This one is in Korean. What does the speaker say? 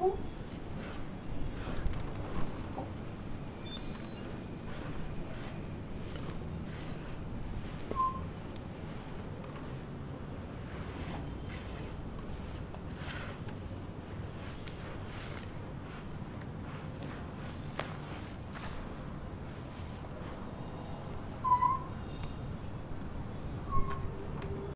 어?